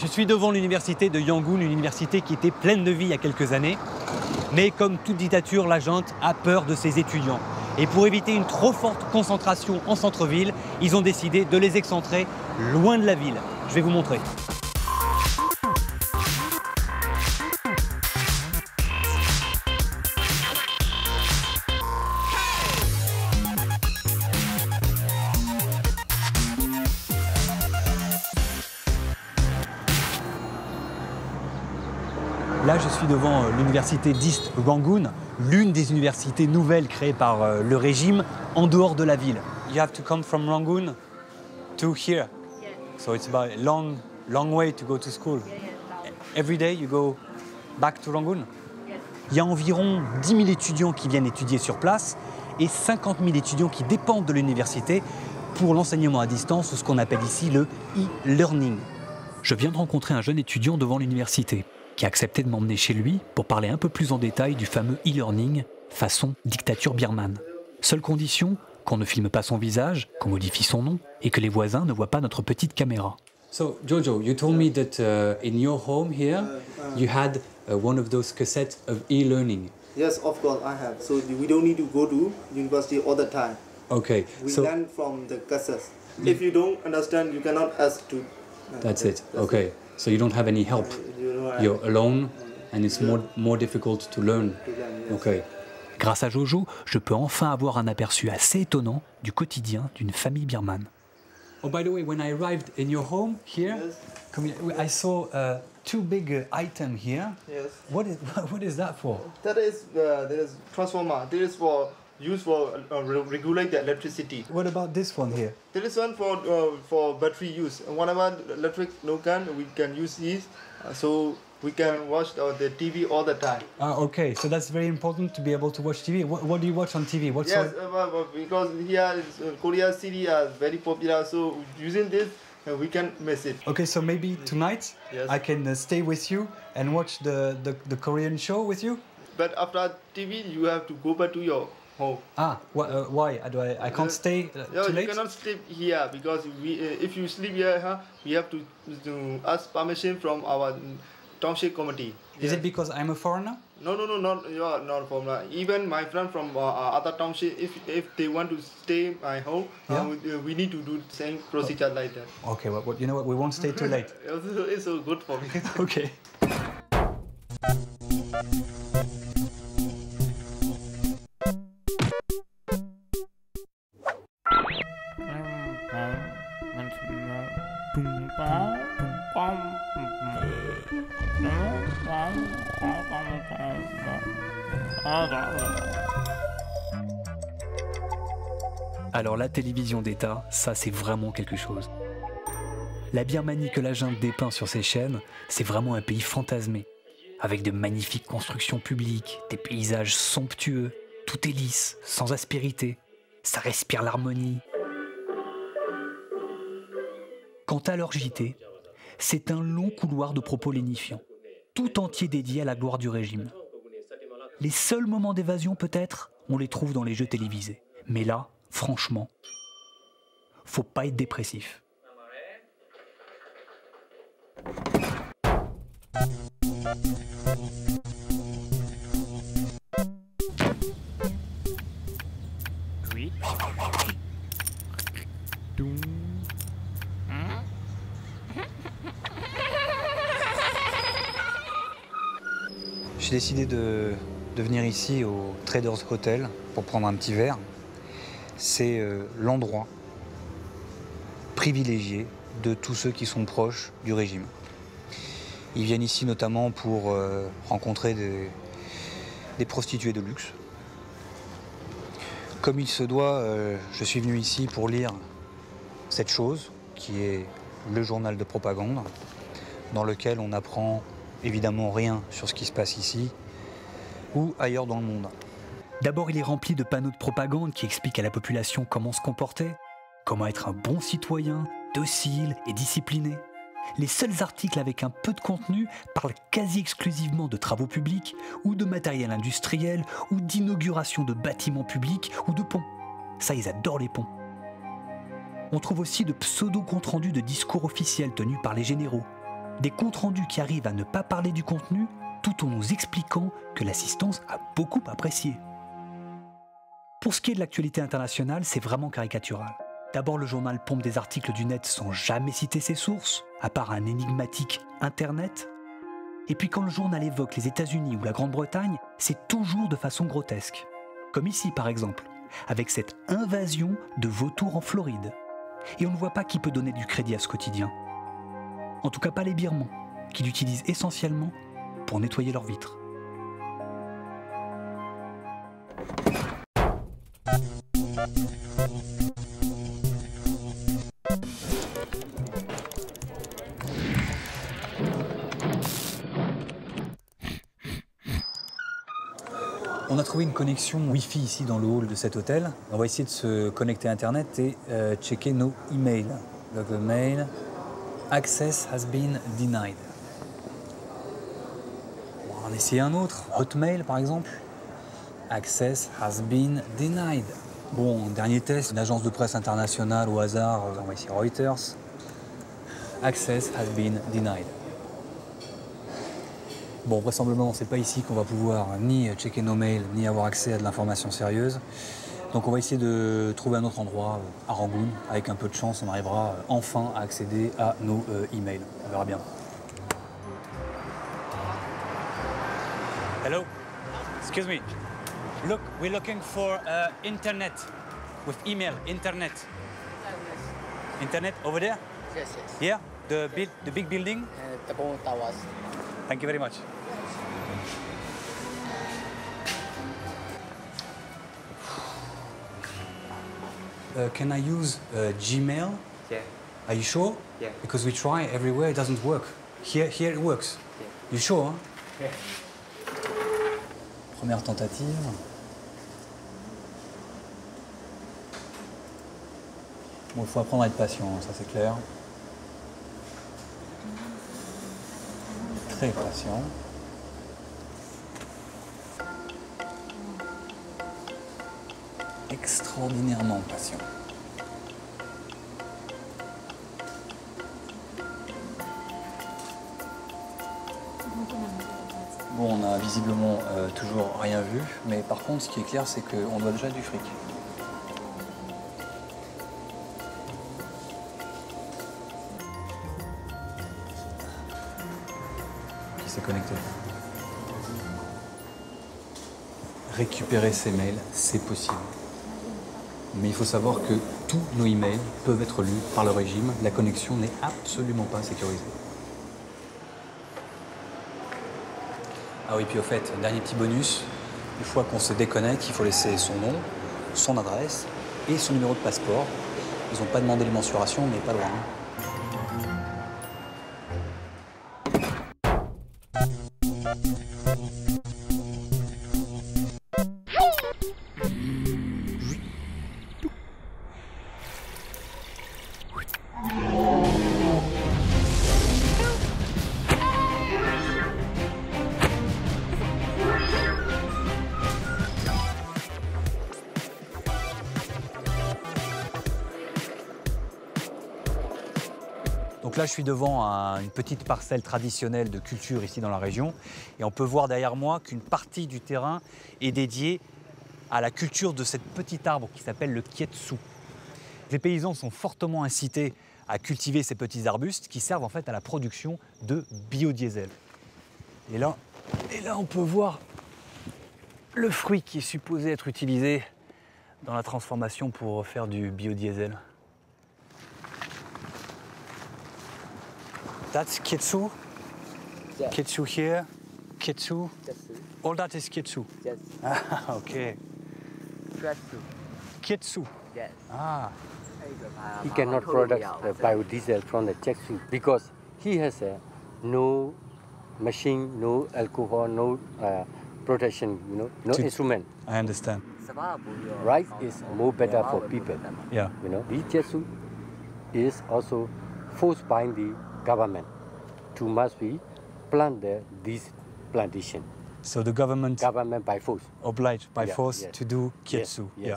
Je suis devant l'université de Yangon, une université qui était pleine de vie il y a quelques années. Mais comme toute dictature, la junte a peur de ses étudiants. Et pour éviter une trop forte concentration en centre-ville, ils ont décidé de les excentrer loin de la ville. Je vais vous montrer. Là, je suis devant euh, l'université d'East Rangoon, l'une des universités nouvelles créées par euh, le régime en dehors de la ville. You have to come from Rangoon to here. So it's about a long, long way to go to school. Every day you go back to Rangoon. Il y a environ 10 000 étudiants qui viennent étudier sur place et 50 000 étudiants qui dépendent de l'université pour l'enseignement à distance ou ce qu'on appelle ici le e-learning. Je viens de rencontrer un jeune étudiant devant l'université qui a accepté de m'emmener chez lui pour parler un peu plus en détail du fameux e-learning façon dictature birmane. Seule condition, qu'on ne filme pas son visage, qu'on modifie son nom et que les voisins ne voient pas notre petite caméra. So Jojo, you told me that uh, in your home here, you had uh, one of those cassettes of e-learning. Yes, of course I have. So we don't need to go to university all the time. Okay, We so learn from the cassettes. If you don't understand, you cannot ask to. that's it. Okay, so you don't have any help. You know, I- You're alone and it's more, more difficult to learn. to learn, yes. Ok. Grâce à Jojo, je peux enfin avoir un aperçu assez étonnant du quotidien d'une famille birmane. Oh, by the way, when I arrived in your home here, Yes. come here, I saw uh, two big uh, items here. Yes. What is what is that for? That is uh, there is transformer. This is for used for uh, re- regulate the electricity. What about this one here? There is one for uh, for battery use. And whenever electric no can, we can use these. Uh, so we can watch the, the TV all the time. Ah, okay. So that's very important to be able to watch TV. What, what do you watch on TV? What Yes, uh, because here is, uh, Korea city are very popular. So using this, uh, we can miss it. Okay, so maybe tonight Yes. I can uh, stay with you and watch the, the, the Korean show with you. But after TV, you have to go back to your home. Ah, wh- uh, why? Do I, I can't Uh, stay uh, Yeah, too you late? cannot sleep here because we, uh, if you sleep here, huh, we have to, to ask permission from our township committee. Is Yeah. it because I'm a foreigner? No, no, no, not you are not from uh, even my friend from uh, uh, other township. If if they want to stay my home, Yeah. uh, we, uh, we need to do the same procedure like that. Okay, well, you know what? We won't stay too late. It's so good for me. Okay. Alors la télévision d'État, ça c'est vraiment quelque chose. La Birmanie que la junte dépeint sur ses chaînes, c'est vraiment un pays fantasmé, avec de magnifiques constructions publiques, des paysages somptueux, tout est lisse, sans aspérité, ça respire l'harmonie. Quant à leur JT, c'est un long couloir de propos lénifiants, tout entier dédié à la gloire du régime. Les seuls moments d'évasion peut-être, on les trouve dans les jeux télévisés. Mais là, franchement, faut pas être dépressif. J'ai décidé de, venir ici au Traders Hotel pour prendre un petit verre. C'est euh, l'endroit privilégié de tous ceux qui sont proches du régime. Ils viennent ici notamment pour euh, rencontrer des, des prostituées de luxe. Comme il se doit, euh, je suis venu ici pour lire cette chose qui est le journal de propagande, dans lequel on apprend évidemment rien sur ce qui se passe ici ou ailleurs dans le monde. D'abord, il est rempli de panneaux de propagande qui expliquent à la population comment se comporter, comment être un bon citoyen, docile et discipliné. Les seuls articles avec un peu de contenu parlent quasi exclusivement de travaux publics ou de matériel industriel ou d'inauguration de bâtiments publics ou de ponts. Ça, ils adorent les ponts. On trouve aussi de pseudo-comptes rendus de discours officiels tenus par les généraux. Des comptes rendus qui arrivent à ne pas parler du contenu tout en nous expliquant que l'assistance a beaucoup apprécié. Pour ce qui est de l'actualité internationale, c'est vraiment caricatural. D'abord, le journal pompe des articles du net sans jamais citer ses sources, à part un énigmatique Internet. Et puis quand le journal évoque les États-Unis ou la Grande-Bretagne, c'est toujours de façon grotesque. Comme ici par exemple, avec cette invasion de vautours en Floride. Et on ne voit pas qui peut donner du crédit à ce quotidien. En tout cas pas les Birmans, qui l'utilisent essentiellement pour nettoyer leurs vitres. On a trouvé une connexion Wi-Fi ici dans le hall de cet hôtel. On va essayer de se connecter à Internet et euh, checker nos emails. Le mail, access has been denied. On va en essayer un autre. Hotmail par exemple. Access has been denied. Bon, dernier test, une agence de presse internationale au hasard, on va essayer Reuters. Access has been denied. Bon, vraisemblablement, c'est pas ici qu'on va pouvoir ni checker nos mails, ni avoir accès à de l'information sérieuse. Donc on va essayer de trouver un autre endroit à Rangoon. Avec un peu de chance, on arrivera enfin à accéder à nos euh, emails. On verra bien. Hello. Excuse me. Look, we're looking for uh, internet with email. Internet. Internet over there? Yes, yes. Yeah? The big, the big building? Uh, the Towers. Thank you very much. Uh, can I use uh, Gmail? Yeah. Are you sure? Yeah. Because we try everywhere, it doesn't work. Here, here it works. Yeah. You sure? Yeah. Première tentative. Bon, il faut apprendre à être patient, hein, ça c'est clair. Très patient. Extraordinairement patient. Bon, on a visiblement euh, toujours rien vu, mais par contre, ce qui est clair, c'est qu'on doit déjà du fric. Qui s'est connecté? Récupérer ses mails, c'est possible. Mais il faut savoir que tous nos emails peuvent être lus par le régime. La connexion n'est absolument pas sécurisée. Ah oui, puis au fait, dernier petit bonus, une fois qu'on se déconnecte, il faut laisser son nom, son adresse et son numéro de passeport. Ils n'ont pas demandé les mensurations, mais pas loin. Donc là, je suis devant un- une petite parcelle traditionnelle de culture ici dans la région. Et on peut voir derrière moi qu'une partie du terrain est dédiée à la culture de cet petit arbre qui s'appelle le kietsu. Les paysans sont fortement incités à cultiver ces petits arbustes qui servent en fait à la production de biodiesel. Et là, et là, on peut voir le fruit qui est supposé être utilisé dans la transformation pour faire du biodiesel. That's kitsu. Yeah. Kitsu here. Kitsu. Just All that is kitsu. yes. Ah, okay. Trust Kitsu. Yes. Ah. he cannot produce the biodiesel from the Cheksu because he has a no machine, no alcohol, no uh, protection, you know, no To- instrument. I understand. Rice is more better for people, Yeah. you know. We Cheksu is also forced by the government to must be plant the, this plantation. So the government government by force obliged by force to do kietsu. Yeah.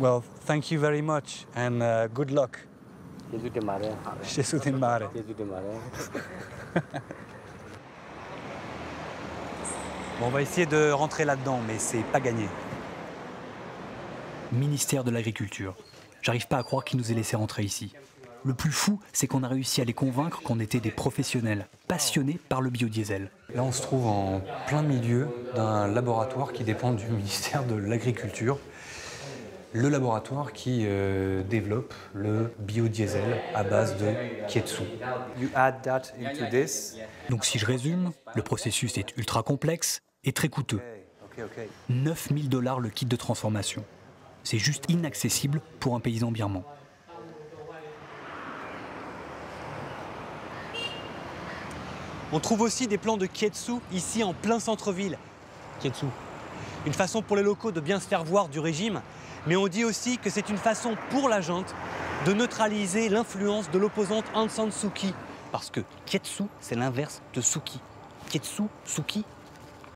Well, thank you very much and uh, good luck. Jésus Bon, on va essayer de rentrer là-dedans, mais c'est pas gagné. Ministère de l'Agriculture. J'arrive pas à croire qu'il nous ait laissé rentrer ici. Le plus fou, c'est qu'on a réussi à les convaincre qu'on était des professionnels, passionnés par le biodiesel. Là, on se trouve en plein milieu d'un laboratoire qui dépend du ministère de l'Agriculture. Le laboratoire qui euh, développe le biodiesel à base de kietsu. You add that into this. Donc si je résume, le processus est ultra complexe et très coûteux. Ok, ok. 9000 dollars le kit de transformation. C'est juste inaccessible pour un paysan birman. On trouve aussi des plans de kietsu ici en plein centre-ville. Kietsu. Une façon pour les locaux de bien se faire voir du régime, mais on dit aussi que c'est une façon pour la junte de neutraliser l'influence de l'opposante Aung San Suu Kyi. Parce que kietsu, c'est l'inverse de Suu Kyi. Kietsu, Suu Kyi,